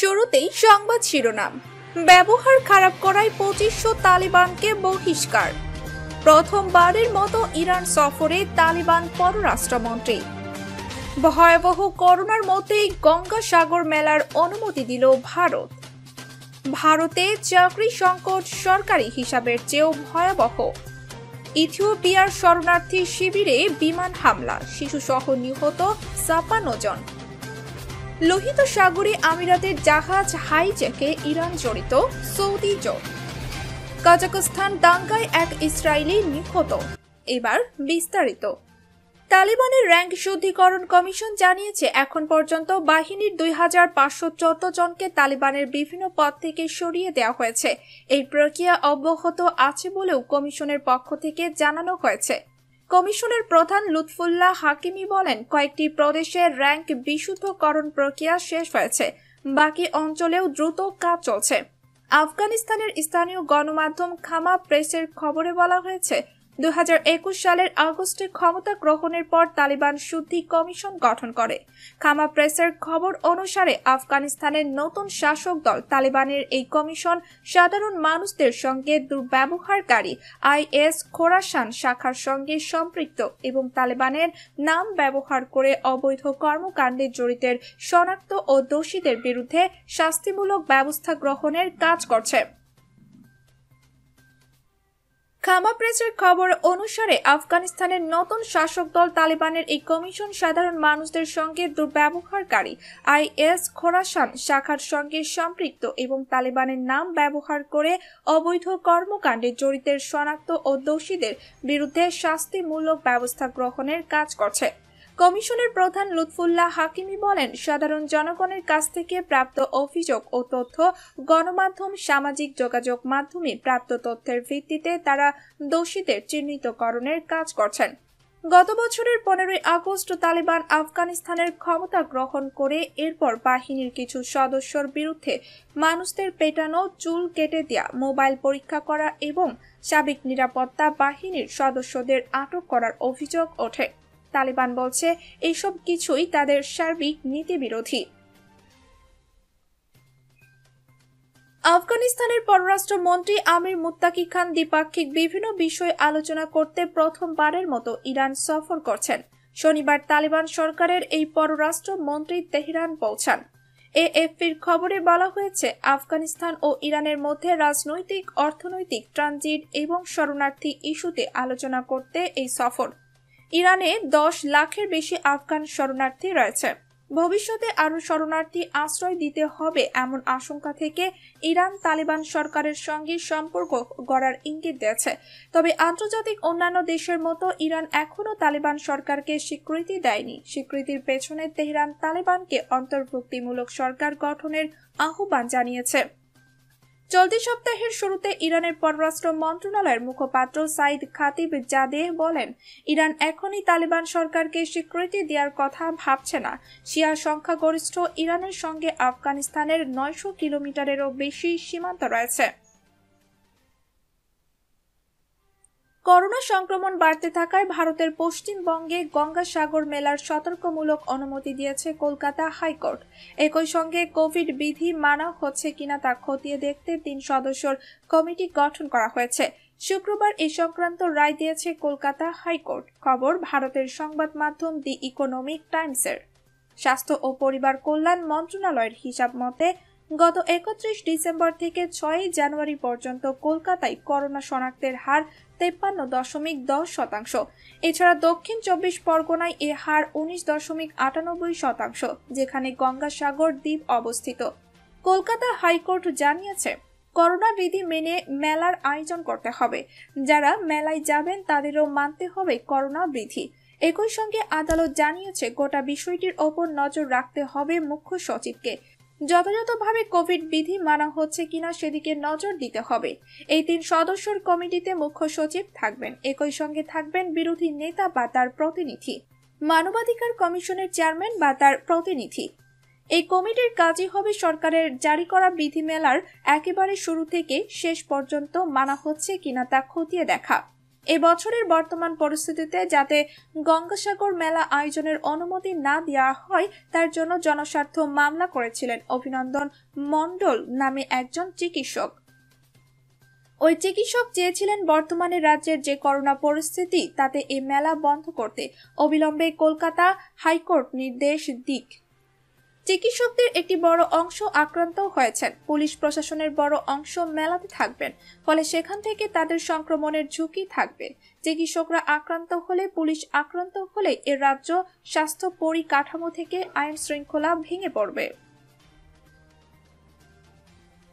শুরুতেই সংবাদ শিরোনাম। ব্যবহার খারাপ করায় পঁচিশশো তালিবানকে বহিষ্কার। প্রথমবারের মতো ইরান সফরে তালিবান পররাষ্ট্রমন্ত্রী। ভয়াবহ করোনার মধ্যেই গঙ্গাসাগর মেলার অনুমতি দিল ভারত। ভারতে চাকরি সংকট সরকারি হিসাবের চেয়েও ভয়াবহ। ইথিওপিয়ার শরণার্থী শিবিরে বিমান হামলা। শিশুসহ নিহত ছাপান্ন জন। লোহিত সাগরে আমিরাতের জাহাজ হাইজ্যাকে ইরান জড়িত সৌদি জোট। কাজাকস্তান দাঙ্গায় এক ইসরায়েলি নিহত এবার বিস্তারিত। তালিবানের র্যাঙ্ক শুদ্ধিকরণ কমিশন জানিয়েছে, এখন পর্যন্ত বাহিনীর দুই হাজার পাঁচশো চোদ্দ জনকে তালিবানের বিভিন্ন পদ থেকে সরিয়ে দেওয়া হয়েছে। এই প্রক্রিয়া অব্যাহত আছে বলেও কমিশনের পক্ষ থেকে জানানো হয়েছে। কমিশনের প্রধান লুৎফুল্লাহ হাকিমি বলেন, কয়েকটি প্রদেশে র্যাঙ্ক বিশুদ্ধকরণ প্রক্রিয়া শেষ হয়েছে। বাকি অঞ্চলেও দ্রুত কাজ চলছে। আফগানিস্তানের স্থানীয় গণমাধ্যম খামা প্রেসের খবরে বলা হয়েছে দু হাজার একুশ সালের আগস্টে ক্ষমতা গ্রহণের পর তালিবান শুদ্ধি কমিশন গঠন করে। খামা প্রেসের খবর অনুসারে আফগানিস্তানের নতুন শাসক দল তালিবানের এই কমিশন সাধারণ মানুষদের সঙ্গে দুর্ব্যবহারকারী আইএস খোরাসান শাখার সঙ্গে সম্পৃক্ত এবং তালিবানের নাম ব্যবহার করে অবৈধ কর্মকাণ্ডে জড়িতের শনাক্ত ও দোষীদের বিরুদ্ধে শাস্তিমূলক ব্যবস্থা গ্রহণের কাজ করছে। খামা প্রেসের খবর অনুসারে আফগানিস্তানের নতুন শাসক দল তালিবানের এই কমিশন সাধারণ মানুষদের সঙ্গে দুর্ব্যবহারকারী আইএস খোরাসান শাখার সঙ্গে সম্পৃক্ত এবং তালিবানের নাম ব্যবহার করে অবৈধ কর্মকাণ্ডে জড়িতের শনাক্ত ও দোষীদের বিরুদ্ধে শাস্তিমূলক ব্যবস্থা গ্রহণের কাজ করছে। কমিশনের প্রধান লুৎফুল্লাহ হাকিমি বলেন, সাধারণ জনগণের কাছ থেকে প্রাপ্ত অভিযোগ ও তথ্য গণমাধ্যম সামাজিক যোগাযোগ মাধ্যমে প্রাপ্ত তথ্যের ভিত্তিতে তারা দোষীদের চিহ্নিতকরণের কাজ করছেন। গত বছরের পনেরোই আগস্ট তালেবান আফগানিস্তানের ক্ষমতা গ্রহণ করে এরপর বাহিনীর কিছু সদস্যর বিরুদ্ধে মানুষদের পেটানো চুল কেটে দেয়া, মোবাইল পরীক্ষা করা এবং সাবেক নিরাপত্তা বাহিনীর সদস্যদের আটক করার অভিযোগ ওঠে। তালিবান বলছে, এইসব কিছুই তাদের সার্বিক নীতি বিরোধী আফগানিস্তানের পররাষ্ট্রমন্ত্রী আমির মুত্তাকি খান দ্বিপাক্ষিক বিভিন্ন বিষয় আলোচনা করতে প্রথমবারের মতো ইরান সফর করছেন। শনিবার তালিবান সরকারের এই পররাষ্ট্র মন্ত্রী তেহরান পৌঁছান। এএফপির খবরে বলা হয়েছে, আফগানিস্তান ও ইরানের মধ্যে রাজনৈতিক, অর্থনৈতিক, ট্রানজিট এবং শরণার্থী ইস্যুতে আলোচনা করতে এই সফর ইরানে দশ লাখের বেশি আফগান শরণার্থী রয়েছে। ভবিষ্যতে আরও শরণার্থী আশ্রয় দিতে হবে এমন আশঙ্কা থেকে ইরান তালিবান সরকারের সঙ্গে সম্পর্ক গড়ার ইঙ্গিত দিয়েছে। তবে আন্তর্জাতিক অন্যান্য দেশের মতো ইরান এখনও তালিবান সরকারকে স্বীকৃতি দেয়নি। স্বীকৃতির পেছনে তেহরান তালিবানকে অন্তর্ভুক্তিমূলক সরকার গঠনের আহ্বান জানিয়েছে। চলতি সপ্তাহের শুরুতে ইরানের পররাষ্ট্র মন্ত্রণালয়ের মুখপাত্র সাইদ খাতিব জাদেহ বলেন, ইরান এখনই তালিবান সরকারকে স্বীকৃতি দেওয়ার কথা ভাবছে না। শিয়া সংখ্যাগরিষ্ঠ ইরানের সঙ্গে আফগানিস্তানের নয়শো কিলোমিটারেরও বেশি সীমান্ত রয়েছে। করোনা সংক্রমণ বাড়তে থাকায় ভারতের পশ্চিমবঙ্গে গঙ্গাসাগর মেলার সতর্কমূলক অনুমতি দিয়েছে কলকাতা হাইকোর্ট। একই সঙ্গে কোভিড বিধি মানা হচ্ছে কিনা তা খতিয়ে দেখতে তিন সদস্যর কমিটি গঠন করা হয়েছে। শুক্রবার এ সংক্রান্ত রায় দিয়েছে কলকাতা হাইকোর্ট। খবর ভারতের সংবাদ মাধ্যম দি ইকোনমিক টাইমসের। স্বাস্থ্য ও পরিবার কল্যাণ মন্ত্রণালয়ের হিসাব মতে গত একত্রিশ ডিসেম্বর থেকে ছয়ই জানুয়ারি পর্যন্ত কলকাতায় করোনা শনাক্তের হার তেপ্পান্ন দশমিক দশ শতাংশ। এছাড়া দক্ষিণ চব্বিশ পরগনায় এ হার উনিশ দশমিক আটানব্বই শতাংশ, যেখানে গঙ্গাসাগর দ্বীপ অবস্থিত। কলকাতা হাইকোর্ট জানিয়েছে, করোনা বিধি মেনে মেলার আয়োজন করতে হবে। যারা মেলায় যাবেন তাদেরও মানতে হবে করোনা বিধি। একই সঙ্গে আদালত জানিয়েছে, গোটা বিষয়টির ওপর নজর রাখতে হবে মুখ্য সচিবকে। যথাযথভাবে কোভিড বিধি মানা হচ্ছে কিনা সেদিকে নজর দিতে হবে। এই তিন সদস্যর কমিটিতে মুখ্য সচিব থাকবেন। একই সঙ্গে থাকবেন বিরোধী নেতা বা তার প্রতিনিধি। মানবাধিকার কমিশনের চেয়ারম্যান বা তার প্রতিনিধি। এই কমিটির কাজই হবে সরকারের জারি করা বিধি মেলার একেবারে শুরু থেকে শেষ পর্যন্ত মানা হচ্ছে কিনা তা খতিয়ে দেখা। এ বছরের বর্তমান পরিস্থিতিতে যাতে গঙ্গাসাগর মেলা আয়োজনের অনুমতি না দেওয়া হয়, তার জন্য জনস্বার্থ মামলা করেছিলেন অভিনন্দন মণ্ডল নামে একজন চিকিৎসক। ওই চিকিৎসক চেয়েছিলেন বর্তমানে রাজ্যের যে করোনা পরিস্থিতি, তাতে এই মেলা বন্ধ করতে। অবিলম্বে কলকাতা হাইকোর্ট নির্দেশ দিক। চিকিৎসকদের একটি বড় অংশ আক্রান্ত হয়েছেন। পুলিশ প্রশাসনের বড় অংশ মেলাতে থাকবেন। ফলে সেখান থেকে তাদের সংক্রমণের ঝুঁকি থাকবে। চিকিৎসকরা আক্রান্ত হলে, পুলিশ আক্রান্ত হলে এ রাজ্য স্বাস্থ্য পরিকাঠামো থেকে আইন শৃঙ্খলা ভেঙে পড়বে।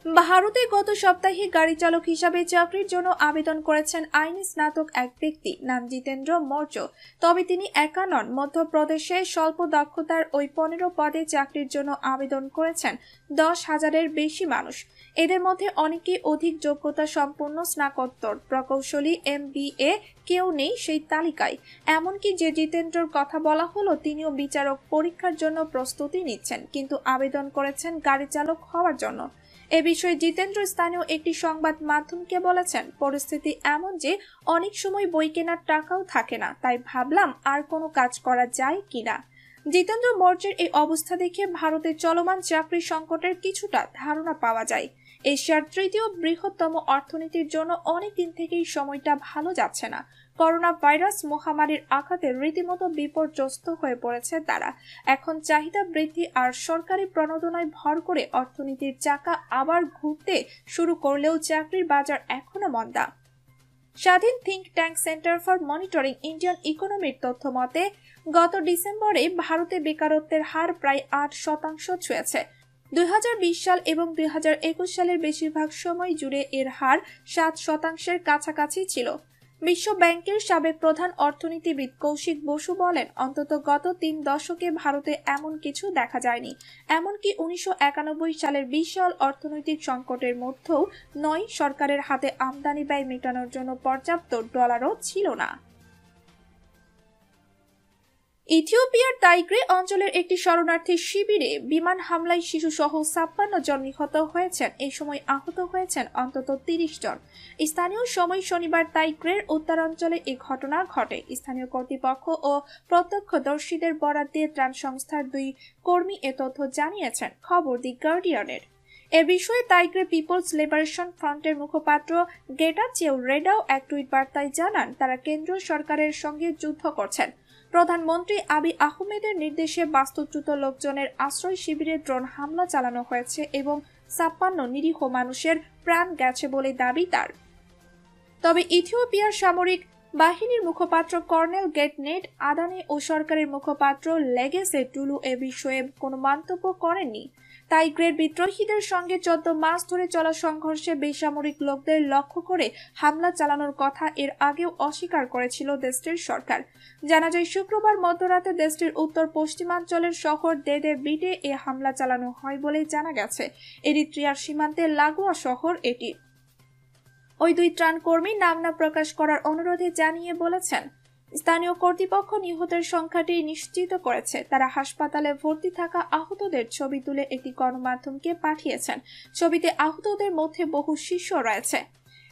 ভারতে গত সপ্তাহে গাড়ি চালক হিসাবে চাকরির জন্য আবেদন করেছেন আইনি স্নাতক এক ব্যক্তি। নাম জিতেন্দ্র মৌর্য। তবে তিনি একা নন। মধ্যপ্রদেশে স্বল্প দক্ষতার ওই পনেরো পদে চাকরির জন্য আবেদন করেছেন দশ হাজারের বেশি মানুষ। এদের মধ্যে অনেকেই অধিক যোগ্যতা সম্পন্ন স্নাতকোত্তর প্রকৌশলী, এম কেউ নেই সেই তালিকায়। এমনকি যে জিতেন্দ্রর কথা বলা হলো, তিনিও বিচারক পরীক্ষার জন্য প্রস্তুতি নিচ্ছেন, কিন্তু আবেদন করেছেন গাড়ি চালক হওয়ার জন্য। এ বিষয়ে জিতেন্দ্র স্থানীয় একটি সংবাদ মাধ্যমকে বলেছেন, পরিস্থিতি এমন যে অনেক সময় বই কেনার টাকাও থাকে না, তাই ভাবলাম আর কোনো কাজ করা যায় কিনা জিতেন্দ্র মৌর্যের এই অবস্থা দেখে ভারতের চলমান চাকরি সংকটের কিছুটা ধারণা পাওয়া যায়। এশিয়ার তৃতীয় বৃহত্তম অর্থনীতির জন্য অনেক দিন থেকেই সময়টা ভালো যাচ্ছে না। করোনা ভাইরাস মহামারীর আঘাতে রীতিমতো বিপর্যস্ত হয়ে পড়েছে তারা। এখন চাহিদা বৃদ্ধি আর সরকারি প্রণোদনায় ভর করে অর্থনীতির চাকা আবার ঘুরতে শুরু করলেও চাকরির বাজার এখনও মন্দা। স্বাধীন think tank centre for monitoring Indian ইকোনমির তথ্য মতে, গত ডিসেম্বরে ভারতে বেকারত্বের হার প্রায় আট শতাংশ ছুঁয়েছে। দুই হাজার বিশ সাল এবং দুই হাজার একুশ সালের বেশিরভাগ সময় জুড়ে এর হার সাত শতাংশের কাছাকাছি ছিল। বিশ্ব ব্যাংকের সাবেক প্রধান অর্থনীতিবিদ কৌশিক বসু বলেন, অন্তত গত তিন দশকে ভারতে এমন কিছু দেখা যায়নি। এমনকি উনিশশো একানব্বই সালের বিশাল অর্থনৈতিক সংকটের মধ্যেও নয় সরকারের হাতে আমদানি ব্যয় মেটানোর জন্য পর্যাপ্ত ডলারও ছিল না। ইথিওপিয়ার তাইগ্রে অঞ্চলের একটি শরণার্থী শিবিরে বিমান হামলায় শিশু সহ ছাপ্পান্ন জন নিহত হয়েছেন। এই সময় আহত হয়েছেন অন্তত তিরিশ জন। স্থানীয় সময় শনিবার তাইগ্রের উত্তরাঞ্চলে এই ঘটনা ঘটে। স্থানীয় কর্তৃপক্ষ ও প্রত্যক্ষদর্শীদের বরাদ দিয়ে ত্রাণ সংস্থার দুই কর্মী এ তথ্য জানিয়েছেন। খবর দি গার্ডিয়ানের। এ বিষয়ে তাইগ্রে পিপলস লিবারেশন ফ্রন্টের মুখপাত্র গেটা চেউ রেডাও এক টুইট বার্তায় জানান, তারা কেন্দ্রীয় সরকারের সঙ্গে যুদ্ধ করছেন। প্রধানমন্ত্রী আবি আহমেদের নির্দেশে বাস্তুচ্যুত লোকজনের আশ্রয় শিবিরে ড্রোন হামলা চালানো হয়েছে এবং ছাপ্পান্ন নিরীহ মানুষের প্রাণ গেছে বলে দাবি তার। তবে ইথিওপিয়ার সামরিক বাহিনীর মুখপাত্র কর্নেল গেটনেট, আদানি ও সরকারের মুখপাত্র লেগেসে টুলু এ বিষয়ে কোনো মন্তব্য করেননি। তাই গ্রেড বিদ্রোহীদের সঙ্গে চোদ্দ মাস ধরে চলা সংঘর্ষে বেসামরিক লোকদের লক্ষ্য করে হামলা চালানোর কথা এর আগেও অস্বীকার করেছিল দেশটির সরকার। জানা যায়, শুক্রবার মধ্যরাতে দেশটির উত্তর পশ্চিমাঞ্চলের শহর দেদে বিটে এ হামলা চালানো হয় বলে জানা গেছে। এরিত্রিয়ার সীমান্তে লাগোয়া শহর এটি। ওই দুই ত্রাণ কর্মী নাম না প্রকাশ করার অনুরোধে জানিয়ে বলেছেন স্থানীয় কর্তৃপক্ষ নিহতের সংখ্যাটি নিশ্চিত করেছে। তারা হাসপাতালে ভর্তি থাকা আহতদের ছবি তুলে একটি গণমাধ্যমকে পাঠিয়েছেন। ছবিতে আহতদের মধ্যে বহু শিশু রয়েছে।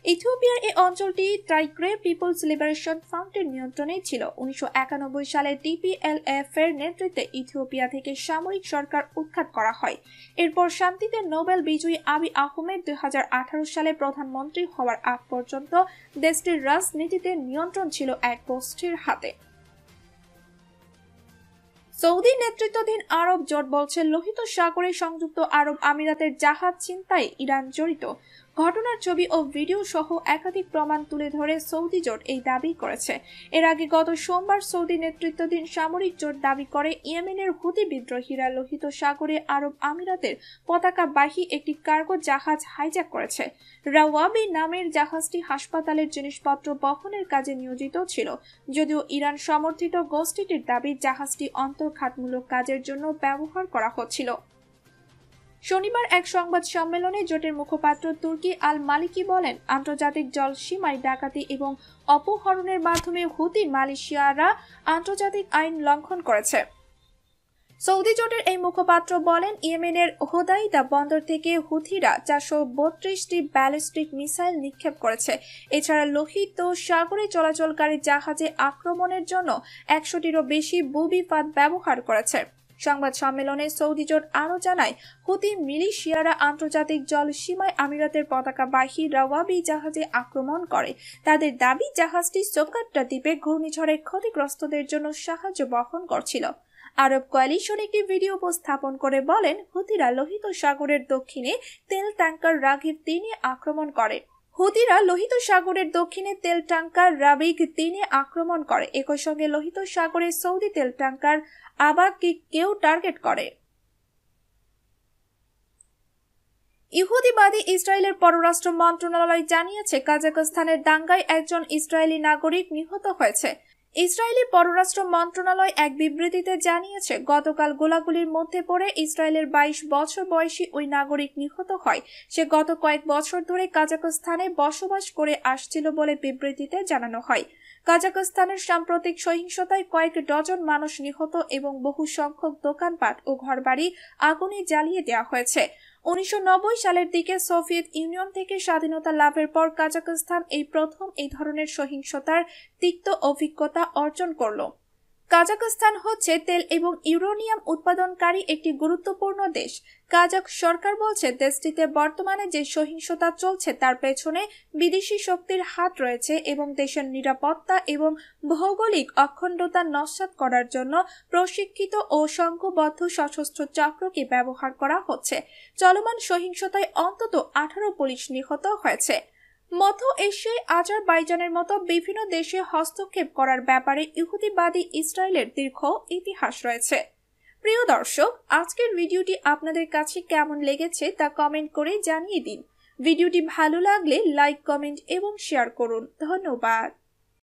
ইথিওপিয়ার এই অঞ্চলটি ট্রাইগ্রে পিপলস লিবারেশন ফ্রন্টের নিয়ন্ত্রণে ছিল। উনিশশো একানব্বই সালে টিপিএলএফ এর নেতৃত্বে ইথিওপিয়া থেকে সামরিক সরকার উৎখাত করা হয়। এরপর শান্তিতে নোবেল বিজয়ী আবি আহমেদ দুই হাজার আঠারো সালে প্রধানমন্ত্রী হওয়ার আগ পর্যন্ত দেশটির রাজনীতিতে নিয়ন্ত্রণ ছিল এক গোষ্ঠীর হাতে। সৌদি নেতৃত্বাধীন আরব জোট বলছে, লোহিত সাগরে সংযুক্ত আরব আমিরাতের জাহাজ চিন্তায় ইরান জড়িত। ঘটনার ছবি ও ভিডিও সহ একাধিক প্রমাণ তুলে ধরে সৌদি জোট এই দাবি করেছে। এর আগে গত সোমবার সৌদি নেতৃত্বাধীন সামরিক জোট দাবি করে, ইয়েমেনের হুতি বিদ্রোহীরা লোহিত সাগরে আরব আমিরাতের পতাকাবাহী একটি কার্গো জাহাজ হাইজ্যাক করেছে। রাওয়াবি নামের জাহাজটি হাসপাতালের জিনিসপত্র বহনের কাজে নিয়োজিত ছিল। যদিও ইরান সমর্থিত গোষ্ঠীটির দাবি, জাহাজটি অন্তর্ঘাতমূলক কাজের জন্য ব্যবহার করা হচ্ছিল। শনিবার এক সংবাদ সম্মেলনে জোটের মুখপাত্র তুর্কি আল মালিকি বলেন, আন্তর্জাতিক জল সীমায় ডাকাতি এবং অপহরণের মাধ্যমে হুতি মালয়েশিয়ারা আন্তর্জাতিক আইন লঙ্ঘন করেছে। সৌদি জোটের এই মুখপাত্র বলেন, ইয়েমেনের হোদাইদা বন্দর থেকে হুথিরা চারশো বত্রিশটি ব্যালিস্টিক মিসাইল নিক্ষেপ করেছে। এছাড়া লোহিত সাগরে চলাচলকারী জাহাজে আক্রমণের জন্য একশোটিরও বেশি বুবিপাত ব্যবহার করেছে। সংবাদ সম্মেলনে সৌদি জোট আরও জানায় হুতি মিলিশিয়ারা আন্তর্জাতিক জল সীমায় আমিরাতের পতাকাবাহী রাওয়াবি জাহাজে আক্রমণ করে। তাদের দাবি, জাহাজটি সোকাট্টা দ্বীপে ঘূর্ণিঝড়ে ক্ষতিগ্রস্তদের জন্য সাহায্য বহন করছিল। আরব কোয়ালিশন একটি ভিডিও উপস্থাপন করে বলেন, হুতিরা লোহিত সাগরের দক্ষিণে তেল ট্যাঙ্কার রাগিব তিনে আক্রমণ করে। হুতিরা লোহিত সাগরের দক্ষিণে তেল ট্যাঙ্কার রাবিক তিনে আক্রমণ করে। একই সঙ্গে লোহিত সাগরের সৌদি তেল ট্যাঙ্কার কেউ টার্গেট করে। ইহুদিবাদী ইসরায়েলের পররাষ্ট্র মন্ত্রণালয় জানিয়েছে কাজাকস্তানের দাঙ্গায় একজন ইসরায়েলি নাগরিক নিহত হয়েছে। ইসরায়েলি পররাষ্ট্র মন্ত্রণালয় এক বিবৃতিতে জানিয়েছে, গতকাল গোলাগুলির মধ্যে পড়ে ইসরায়েলের বাইশ বছর বয়সী ওই নাগরিক নিহত হয়। সে গত কয়েক বছর ধরে কাজাকস্তানে বসবাস করে আসছিল বলে বিবৃতিতে জানানো হয়। কাজাকস্তানের সাম্প্রতিক সহিংসতায় কয়েক ডজন মানুষ নিহত এবং বহু সংখ্যক দোকানপাট ও ঘরবাড়ি আগুনে জ্বালিয়ে দেওয়া হয়েছে। উনিশশো নব্বই সালের দিকে সোভিয়েত ইউনিয়ন থেকে স্বাধীনতা লাভের পর কাজাকস্তান এই প্রথম এই ধরনের সহিংসতার তিক্ত অভিজ্ঞতা অর্জন করল। কাজাকস্তান হচ্ছে তেল এবং ইউরোনিয়াম উৎপাদনকারী একটি গুরুত্বপূর্ণ দেশ। কাজাক সরকার বলছে, দেশটিতে বর্তমানে যে সহিংসতা চলছে তার পেছনে বিদেশি শক্তির হাত রয়েছে এবং দেশের নিরাপত্তা এবং ভৌগোলিক অখণ্ডতা নস্বাত করার জন্য প্রশিক্ষিত ও সংঘবদ্ধ সশস্ত্র চক্রকে ব্যবহার করা হচ্ছে। চলমান সহিংসতায় অন্তত আঠারো পুলিশ নিহত হয়েছে। মধ্য এশিয়ায় আজারবাইজানের মতো বিভিন্ন দেশে হস্তক্ষেপ করার ব্যাপারে ইহুদিবাদী ইসরায়েলের দীর্ঘ ইতিহাস রয়েছে। প্রিয় দর্শক, আজকের ভিডিওটি আপনাদের কাছে কেমন লেগেছে তা কমেন্ট করে জানিয়ে দিন। ভিডিওটি ভালো লাগলে লাইক, কমেন্ট এবং শেয়ার করুন। ধন্যবাদ।